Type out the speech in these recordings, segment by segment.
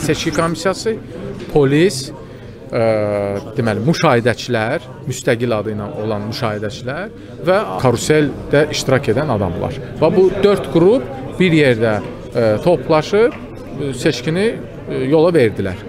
Seçki komissiyası, polis, ə, deməli müşahidəçilər, müstəqil adı ilə olan müşahidəçilər və karuseldə iştirak edən adamlar. Və bu 4 qrup bir yerdə ə, toplaşıb ə, seçkini ə, yola verdilər.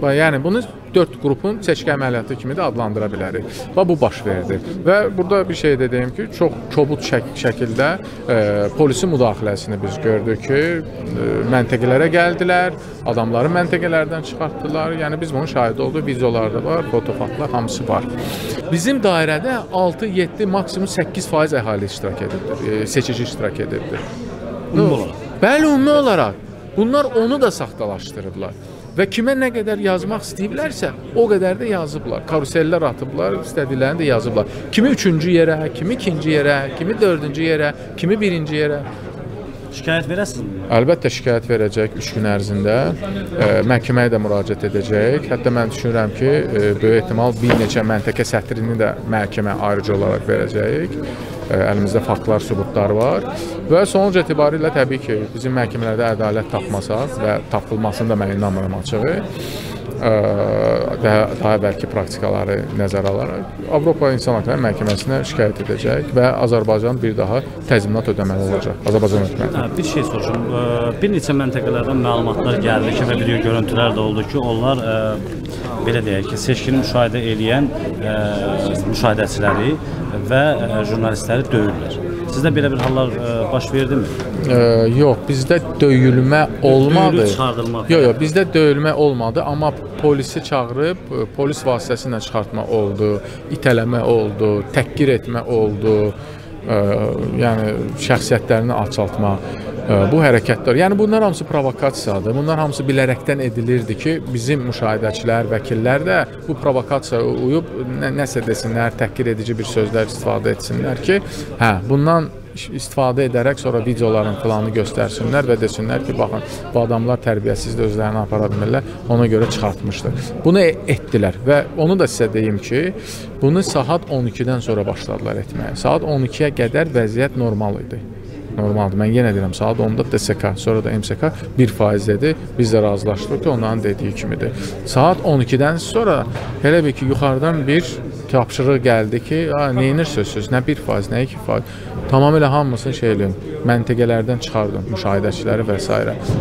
Və yəni bunu 4 qrupun seçki əməliyyatı kimi də adlandıra bilərik. Və bu baş verdi. Və burada bir şey də deyim ki, çox kobud şək şəkildə e, polisin müdaxiləsini biz gördük ki, e, məntəqələrə gəldilər, adamları məntəqələrdən çıxartdılar. Yəni biz bunun şahidi olduq, videolarda var, fotofaktlar hamısı var. Bizim dairədə 6-7 maksimum 8% əhali iştirak edibdir, e, seçici iştirak edibdir. Ümumi olaraq. Bəli, ümumi olaraq. Bunlar onu da saxtalaşdırıblar. Və kimə nə qədər yazmaq istəyiblərsə, o qədər də yazıblar. Karusellər atıblar, istədiklərini də yazıblar. Kimi 3-cü yerə, kimi 2-ci yerə, kimi 4-cü yerə, kimi 1-ci yerə. Şikayət verəsiniz? Əlbəttə şikayət verəcək 3 gün ərzində. E, məhkəməyə də müraciət edəcək. Hətta mən düşünürəm ki, e, böyük ehtimal bir neçə məntəqə sətrini də məhkəmə ayrıca olaraq verəcək. Əlimizdə faktlar, sübutlar var. Və sonuc etibarilə təbii ki, bizim məhkəmələrdə ədalət tapmasaq və tapılmasını da mən inanmıram açığı daha, daha əvvəlki praktikaları nəzərə alaraq Avropa İnsan Hüquqları Məhkəməsinə şikayət edəcək və Azərbaycan bir daha təzminat ödəməli olacaq. Azərbaycan hökuməti. Hə, bir şey soruşum. Bir neçə məntəqələrdən məlumatlar gəldi ki, və video görüntülər də oldu ki, onlar belə deyək ki, seçkini müşahidə edən müşahidəçiləri və jurnalistləri döyürlər. Sizdə belə bir hallar ə, baş verdimi? Ə, yox, bizdə döyülmə olmadı. Çıxardılmaq. Yox, yox, bizdə döyülmə olmadı, amma polisi çağırıb ə, polis vasitəsilə çıxartma oldu, itələmə oldu, təhqir etmə oldu. Yəni şəxsiyyətlərini alçaltma ə, bu hərəkətlər. Yəni bunlar hamısı provokasiyadır. Bunlar hamısı bilərəkdən edilirdi ki, bizim müşahidəçilər, vəkillər də bu provokasiyaya uyub nə, nəsə desinlər, təhqir edici bir sözlər istifadə etsinlər ki, hə, bundan istifadə edərək sonra videoların planını göstərsinlər və desinlər ki, baxın, bu adamlar tərbiyəsizdir, özlərini apara bilmirlər, ona görə çıxartmışdır. Bunu etdilər və onu da sizə deyim ki, bunu saat 12-dən sonra başladılar etməyə. Saat 12-yə qədər vəziyyət normal idi normaldır. Mən yenə deyirəm, saat 10-da DSK, sonra da MSK 1% dedi. Biz də razılaşdıq ki, onların dediyi kimidir. Saat 12-dən sonra elə bir ki, yuxarıdan bir tapşırıq gəldi ki, nə edirsiniz siz? Nə 1%, nə 2%? Tamamilə hamısını şey eləyin, məntəqələrdən çıxardın, müşahidəçiləri və s.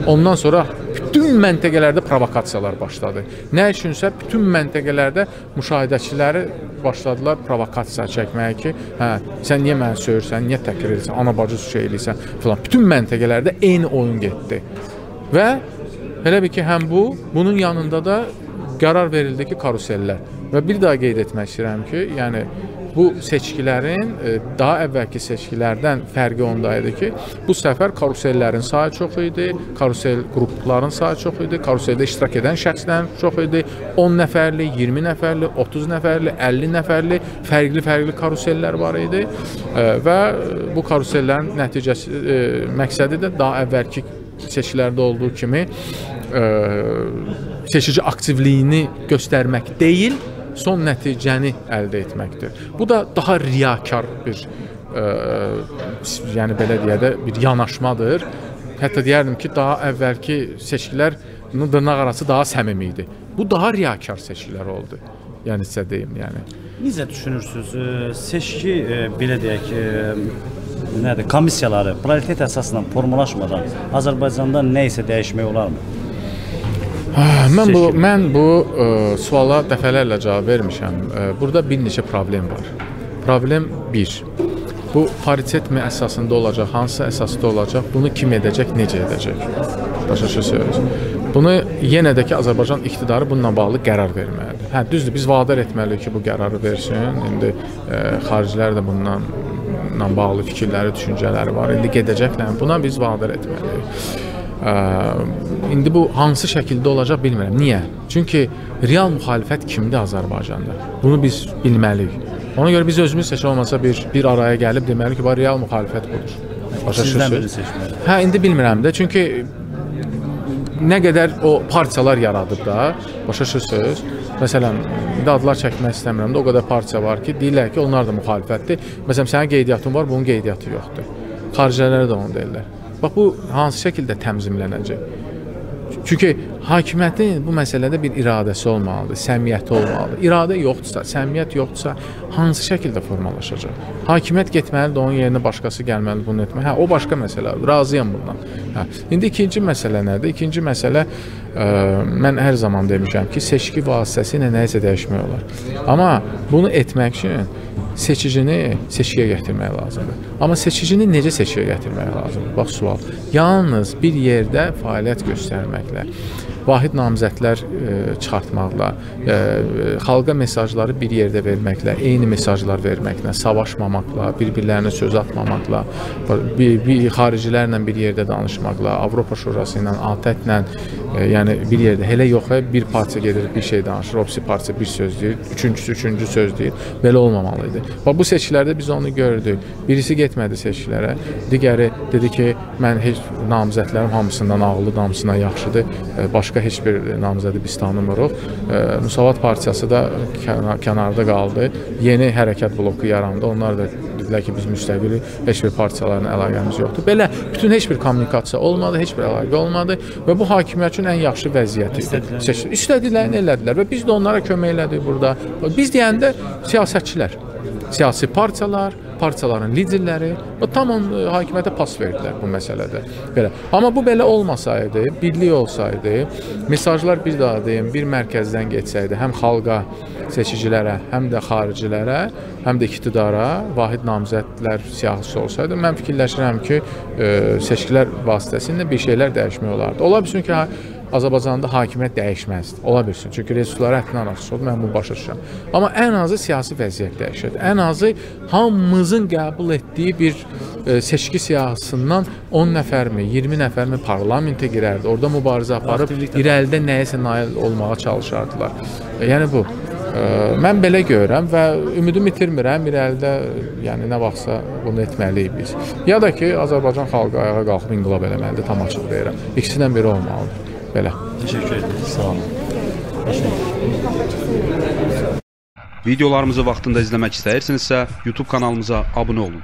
Ondan sonra bütün məntəqələrdə provokasiyalar başladı. Nə üçünsə bütün məntəqələrdə müşahidəçiləri başladılar provokasiya çəkməyə ki, hə, sən niyə məni söyürsən, niyə təhqir edirsən, ana bacı şey eləyirsən filan. Bütün məntəqələrdə eyni oyun getdi. Və elə bir ki, həm bu, bunun yanında da qərar verildi ki, karusellər. Və bir daha qeyd etmək istəyirəm ki, yəni bu seçkilərin e, daha əvvəlki seçkilərdən fərqi onda idi ki, bu səfər karusellərin sayı çox idi, karusel qrupların sayı çox idi, karuseldə iştirak edən şəxslərin çox idi. 10 nəfərli, 20 nəfərli, 30 nəfərli, 50 nəfərli fərqli-fərqli karusellər var idi e, və bu karusellərin nəticəsi e, məqsədi də daha əvvəlki seçkilərdə olduğu kimi seçici aktivliyini göstərmək deyil, son nəticəni əldə etməkdir. Bu da daha riyakar bir ə, yəni belə deyə də bir yanaşmadır. Hətta deyərdim ki, daha əvvəlki seçkilər dırnaq arası daha səmimi idi. Bu daha riyakar seçkilər oldu. Yəni sizə deyim, yəni. Necə düşünürsüz? Seçki belə deyək, nədir? Komissiyaları prioritet əsasında formalaşmadan Azərbaycanda nə isə dəyişmək olarmı? Mən bu mən bu ə, suala dəfələrlə cavab vermişəm. Ə, burada bir neçə problem var. Problem 1. Bu paritetmi əsasında olacaq, hansı əsasda olacaq, bunu kim edəcək, necə edəcək? Başa düşürsüz? Bunu yenə də ki, Azərbaycan iqtidarı bununla bağlı qərar verməlidir. Hə, düzdür, biz vadar etməliyik ki, bu qərarı versin. İndi ə, xaricilər də bundan bağlı fikirləri, düşüncələri var. İndi gedəcəklər. Buna biz vadar etməliyik. Ə, indi bu hansı şəkildə olacaq bilmirəm. Niyə? Çünki real müxalifət kimdir Azərbaycanda? Bunu biz bilməliyik. Ona görə biz özümüz heç olmasa bir bir araya gəlib deməliyik ki, bax real müxalifət budur. Başa düşürsüz? Hə, indi bilmirəm də. Çünki nə qədər o partiyalar yaradıb da, başa düşürsüz? Məsələn, indi adlar çəkmək istəmirəm də, o qədər partiya var ki, deyirlər ki, onlar da müxalifətdir. Məsələn, sənin qeydiyyatın var, bunun qeydiyyatı yoxdur. Xaricilər də onu deyirlər. Bax bu hansı şəkildə təmzimlənəcək? Çünki hakimiyyətin bu məsələdə bir iradəsi olmalıdır, səmiyyəti olmalıdır. İradə yoxdursa, səmiyyət yoxdursa, hansı şəkildə formalaşacaq? Hakimiyyət getməlidir, onun yerinə başqası gəlməlidir bunu etmək. Hə, o başqa məsələdir. Razıyam bundan. Hə. İndi ikinci məsələ nədir? İkinci məsələ ə, mən hər zaman demişəm ki, seçki vasitəsilə nəyisə dəyişmək olar. Amma bunu etmək üçün seçicini seçkiyə gətirmək lazımdır. Amma seçicini necə seçkiyə gətirmək lazımdır? Bax sual. Yalnız bir yerdə fəaliyyət göstərməklə vahid namizədlər e, çıxartmaqla, e, xalqa mesajları bir yerdə verməklə, eyni mesajlar verməklə, savaşmamaqla, bir-birlərinə söz atmamaqla, bir, bir xaricilərlə bir yerdə danışmaqla, Avropa Şurası ilə, ATƏT-lə, e, yəni bir yerdə elə yox, bir partiya gedir, bir şey danışır, opsi partiya bir söz deyir, üçüncüsü üçüncü söz deyir. Belə olmamalı idi. Və bu seçkilərdə biz onu gördük. Birisi getmədi seçkilərə, digəri dedi ki, mən heç namizədlərim hamısından ağıllı, hamısından yaxşıdır. Başqa heç bir namizədi biz tanımırıq. Müsavat partiyası da kənarda qaldı. Yeni hərəkat bloku yarandı. Onlar da dedilər ki, biz müstəqil heç bir partiyalarla əlaqəmiz yoxdur. Belə bütün heç bir kommunikasiya olmadı, heç bir əlaqə olmadı və bu hakimiyyət üçün ən yaxşı vəziyyət idi. İstədiklərini elədilər və biz də onlara kömək elədik burada. Biz deyəndə siyasətçilər, siyasi partiyalar, partiyaların liderləri tam on hakimiyyətə pas verdilər bu məsələdə. Belə. Amma bu belə olmasaydı, birlik olsaydı, mesajlar bir daha deyim, bir mərkəzdən getsəydi, həm xalqa, seçicilərə, həm də xaricilərə, həm də iqtidara vahid namizədlər siyahısı olsaydı, mən fikirləşirəm ki, e, seçkilər vasitəsilə bir şeylər dəyişmək olardı. Ola bilsin ki, Azərbaycanda hakimiyyət dəyişməzdi. Ola bilsin. Çünki resurslar həddindən artıq oldu. Mən bunu başa düşürəm. Amma ən azı siyasi vəziyyət dəyişirdi. Ən azı hamımızın qəbul etdiyi bir e, seçki siyahısından 10 nəfərmi, 20 nəfərmi parlamentə girərdi. Orada mübarizə aparıb irəlidə nəyəsə nail olmağa çalışardılar. E, yəni bu Ə, mən belə görürəm və ümidimi itirmirəm. İrəlidə yəni nə vaxtsa bunu etməliyik biz. Ya da ki, Azərbaycan xalqı ayağa qalxıb inqilab eləməlidir, tam açıq deyirəm. İkisindən biri olmalıdır. Belə. Təşəkkür edirəm. Sağ olun. Videolarımızı vaxtında izləmək istəyirsinizsə, YouTube kanalımıza abunə olun.